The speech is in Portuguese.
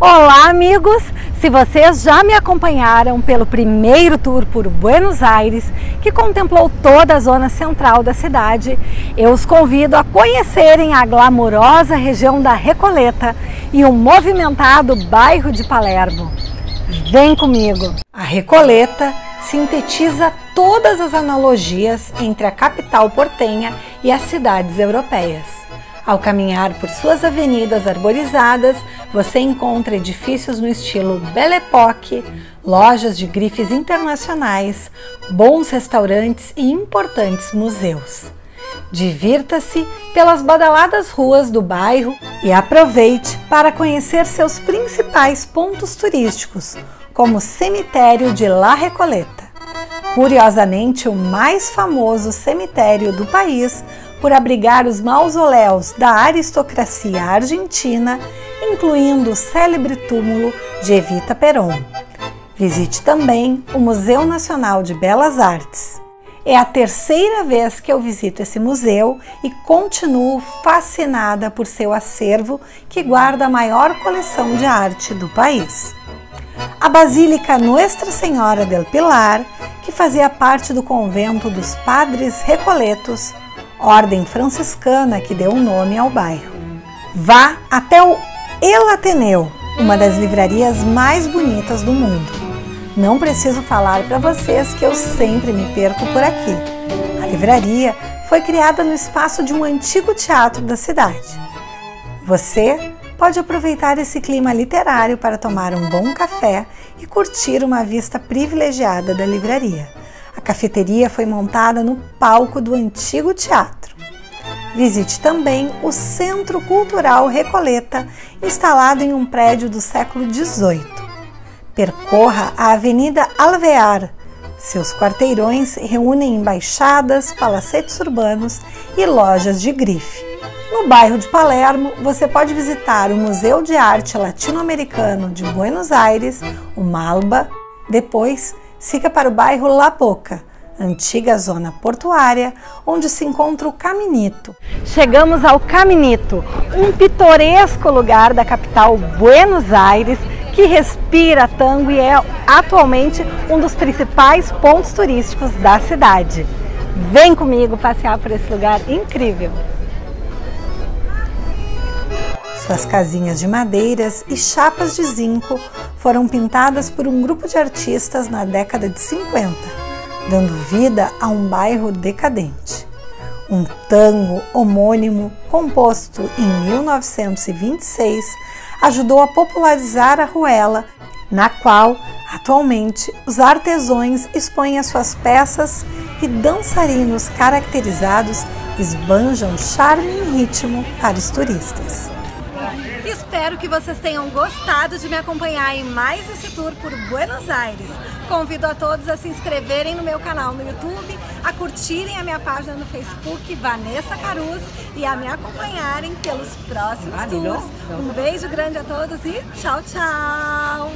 Olá, amigos! Se vocês já me acompanharam pelo primeiro tour por Buenos Aires, que contemplou toda a zona central da cidade, eu os convido a conhecerem a glamourosa região da Recoleta e o movimentado bairro de Palermo. Vem comigo! A Recoleta sintetiza todas as analogias entre a capital portenha e as cidades europeias. Ao caminhar por suas avenidas arborizadas, você encontra edifícios no estilo Belle Époque, lojas de grifes internacionais, bons restaurantes e importantes museus. Divirta-se pelas badaladas ruas do bairro e aproveite para conhecer seus principais pontos turísticos, como o cemitério de La Recoleta. Curiosamente, o mais famoso cemitério do país por abrigar os mausoléus da aristocracia argentina, incluindo o célebre túmulo de Evita Peron. Visite também o Museu Nacional de Belas Artes. É a terceira vez que eu visito esse museu e continuo fascinada por seu acervo, que guarda a maior coleção de arte do país. A Basílica Nuestra Senhora del Pilar, fazia parte do convento dos Padres Recoletos, ordem franciscana que deu o nome ao bairro. Vá até o El Ateneu, uma das livrarias mais bonitas do mundo. Não preciso falar para vocês que eu sempre me perco por aqui. A livraria foi criada no espaço de um antigo teatro da cidade. Você pode aproveitar esse clima literário para tomar um bom café e curtir uma vista privilegiada da livraria. A cafeteria foi montada no palco do antigo teatro. Visite também o Centro Cultural Recoleta, instalado em um prédio do século XVIII. Percorra a Avenida Alvear. Seus quarteirões reúnem embaixadas, palacetes urbanos e lojas de grife. No bairro de Palermo, você pode visitar o Museu de Arte Latino-Americano de Buenos Aires, o Malba. Depois, siga para o bairro La Boca, antiga zona portuária, onde se encontra o Caminito. Chegamos ao Caminito, um pitoresco lugar da capital Buenos Aires que respira tango e é atualmente um dos principais pontos turísticos da cidade. Vem comigo passear por esse lugar incrível! Suas casinhas de madeiras e chapas de zinco foram pintadas por um grupo de artistas na década de 50, dando vida a um bairro decadente. Um tango homônimo, composto em 1926, ajudou a popularizar a ruela, na qual, atualmente, os artesãos expõem as suas peças e dançarinos caracterizados esbanjam charme e ritmo para os turistas. Espero que vocês tenham gostado de me acompanhar em mais esse tour por Buenos Aires. Convido a todos a se inscreverem no meu canal no YouTube, a curtirem a minha página no Facebook, Vanessa Caruz, e a me acompanharem pelos próximos tours. Um beijo grande a todos e tchau, tchau!